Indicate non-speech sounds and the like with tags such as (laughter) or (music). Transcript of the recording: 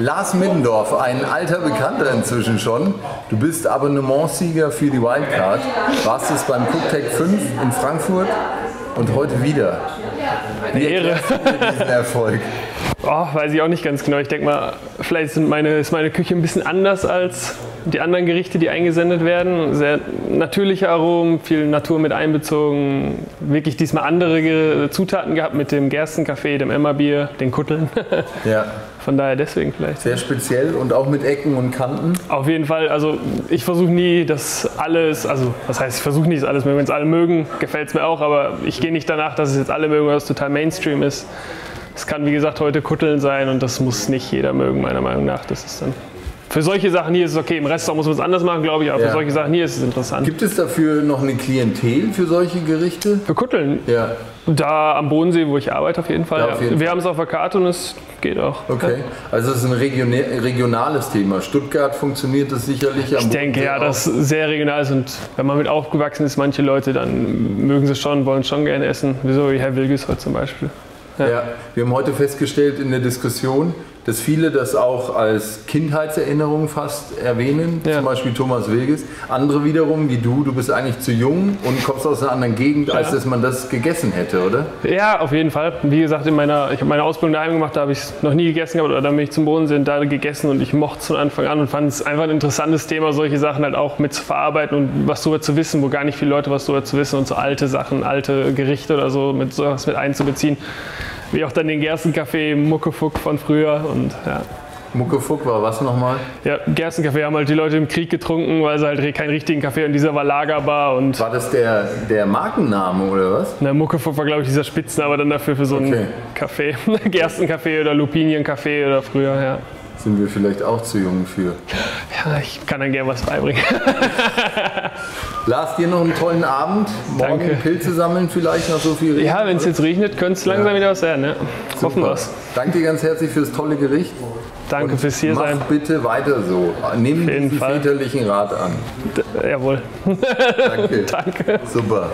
Lars Middendorf, ein alter Bekannter inzwischen schon. Du bist Abonnementsieger für die Wildcard. Warst es beim Cooktech 5 in Frankfurt und heute wieder. Eine Ehre. diesen Erfolg. Oh, weiß ich auch nicht ganz genau. Ich denke mal, vielleicht meine, ist meine Küche ein bisschen anders als die anderen Gerichte, die eingesendet werden. Sehr natürliche Aromen, viel Natur mit einbezogen. Wirklich diesmal andere Zutaten gehabt mit dem Gerstenkaffee, dem Emmerbier, den Kutteln. (laughs) Ja. Von daher deswegen vielleicht. Sehr speziell und auch mit Ecken und Kanten. Auf jeden Fall. Also ich versuche nie, dass alles, also was heißt, ich versuche nicht, dass alles mögen. Wenn es alle mögen, gefällt es mir auch, aber ich gehe nicht danach, dass es jetzt alle mögen, weil es total Mainstream ist. Es kann, wie gesagt, heute Kutteln sein und das muss nicht jeder mögen, meiner Meinung nach. Das ist dann für solche Sachen hier ist es okay. Im Restaurant muss man es anders machen, glaube ich, aber Ja. für solche Sachen hier ist es interessant. Gibt es dafür noch eine Klientel für solche Gerichte? für Kutteln, Ja, da am Bodensee, wo ich arbeite, auf jeden Fall. Ja. auf jeden Wir haben es auf der Karte und es geht auch. okay. Also es ist ein region- regionales Thema. Stuttgart funktioniert das sicherlich am Ich denke ja, dass es sehr regional ist und wenn man mit aufgewachsen ist, manche Leute, dann mögen sie schon, wollen schon gerne essen. Wieso wie Herr Wilges heute zum Beispiel. Ja, wir haben heute festgestellt in der Diskussion, dass viele das auch als Kindheitserinnerung fast erwähnen, Ja. zum Beispiel Thomas Wilges. Andere wiederum, wie du, du bist eigentlich zu jung und kommst aus einer anderen Gegend, als dass man das gegessen hätte, oder? Ja, auf jeden Fall. Wie gesagt, in meiner, ich habe meine Ausbildung daheim gemacht, da habe ich es noch nie gegessen gehabt, oder dann bin ich zum Bodensee und da gegessen und ich mochte es von Anfang an und fand es einfach ein interessantes Thema, solche Sachen halt auch mit zu verarbeiten und was darüber zu wissen, wo gar nicht viele Leute was darüber zu wissen und so alte Sachen, alte Gerichte oder so mit sowas mit einzubeziehen. Wie auch dann den Gerstenkaffee Muckefuck von früher und ja. Muckefuck war was nochmal? Ja, Gerstenkaffee haben halt die Leute im Krieg getrunken, weil sie halt keinen richtigen Kaffee und dieser war lagerbar und War das der, der Markenname oder was? Na, Muckefuck war, glaube ich, dieser Spitzname dann dafür für so einen Okay. Kaffee. (laughs) Gerstenkaffee oder Lupinienkaffee oder früher, ja. Sind wir vielleicht auch zu jung für. Ja, ich kann dann gerne was beibringen. (laughs) Lars, dir noch einen tollen Abend. Morgen Danke. Pilze sammeln vielleicht nach so viel Regen. Ja, wenn es jetzt regnet, könnte es langsam wieder was werden, ja. Hoffen wir. Danke dir ganz herzlich für das tolle Gericht. Danke fürs hier Mach sein. bitte weiter so. Nimm Fall. väterlichen Rat an. Jawohl. Danke. (laughs) Danke. Super.